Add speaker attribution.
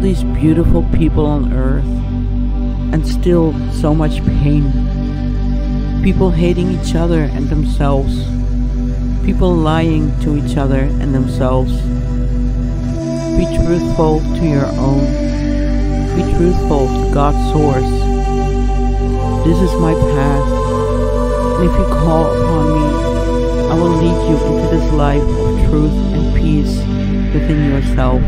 Speaker 1: these beautiful people on earth and still so much pain. People hating each other and themselves. People lying to each other and themselves. Be truthful to your own. Be truthful to God's source. This is my path. And if you call upon me, I will lead you into this life of truth and peace within yourself.